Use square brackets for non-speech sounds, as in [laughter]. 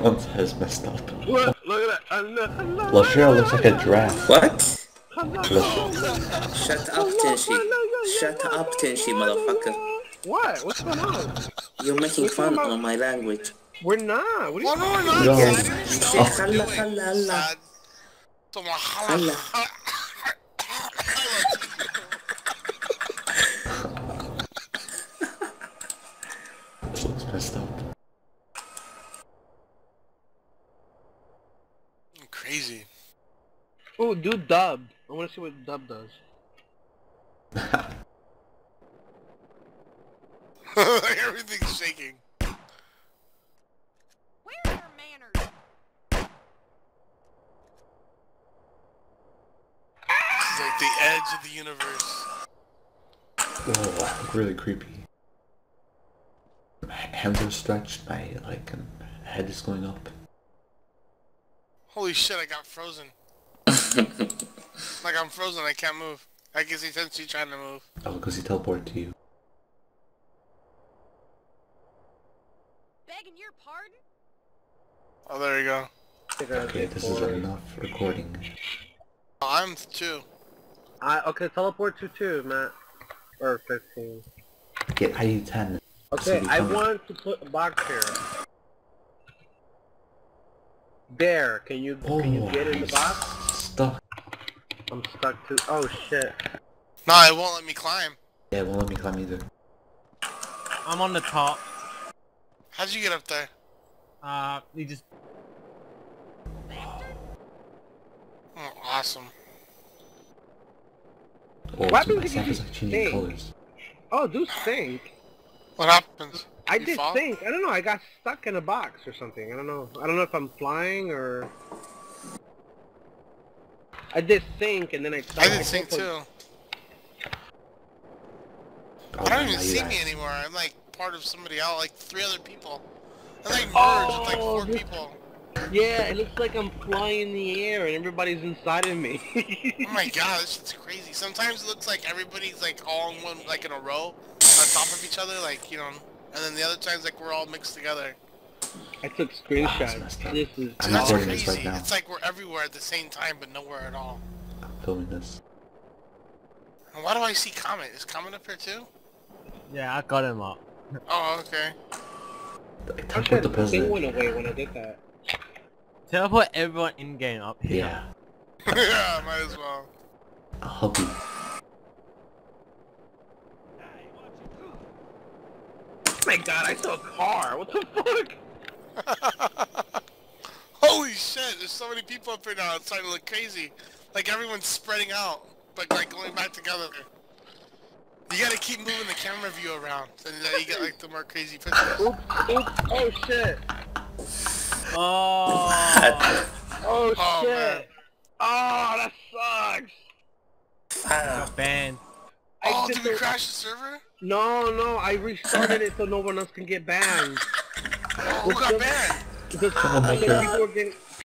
Everyone's head is messed up. Look, look at that. Allah, Allah, Lashira looks like a giraffe. What? Allah, Shut up, Tenshi. Shut up, Tenshi, motherfucker. What? What's going on? You're making fun of my language. We're not. What are you Well, no, we're talking not. No. Daddy. You say halla, halla, halla. Sad. So, Halla. This looks messed up. Crazy. Oh, do dub. I want to see what dub does. [laughs] [laughs] Everything's shaking. Where are your manners? It's like the edge of the universe. Whoa, really creepy. My hands are stretched, my like um, head is going up. Holy shit, I got frozen. like I'm frozen, I can't move. I can see Tenshi trying to move. Oh, because he teleported to you. Begging your pardon? Oh, there you go. Okay, this is enough recording. Oh, I'm two. I, okay, teleport to 2, Matt. Or 15. Get IU-10. Okay, See, I want to put a box here. There, can you can you Oh, get in the box? Stuck. I'm stuck too. Oh shit! No, it won't let me climb. Yeah, it won't let me climb either. I'm on the top. How'd you get up there? Uh, you just Oh, awesome. Oh, What so my happens if you is like changing colors. Oh, do think. What happens? I You did fall? think. I don't know. I got stuck in a box or something. I don't know. I don't know if I'm flying or. I did think, and then I. I did think too. Oh, I don't even see me anymore. I'm like part of somebody else, like three other people. I like merged with like oh, four Oh, this- people. Yeah, it looks like I'm flying in the air and everybody's inside of me. Oh my god, this shit's crazy. Sometimes it looks like everybody's like all in one, like in a row, on top of each other, like you know. And then the other times, like we're all mixed together. I took screenshots. Ah, up. This is. I'm And that's recording this right now. It's like we're everywhere at the same time, but nowhere at all. I'm filming this. And why do I see Comet? Is Comet up here too? yeah, I got him up. Oh, okay. I I teleport the the thing president. went away when I did that. Teleport everyone in game up here. Yeah, [laughs] yeah, might as well. I'll help you. My god, I saw a car. What the fuck? [laughs] Holy shit, there's so many people up here now, it's starting to look crazy. Like everyone's spreading out, but like going back together. You gotta keep moving the camera view around, so that you get like the more crazy pictures. Oops, oops, oh shit. Oh, Oh, Oh, shit. man. Oh, that sucks. got banned. I Oh, did did we the- crash the server? No, no, I restarted it so no one else can get banned. Who got banned? Because Troublemaker. because people were getting,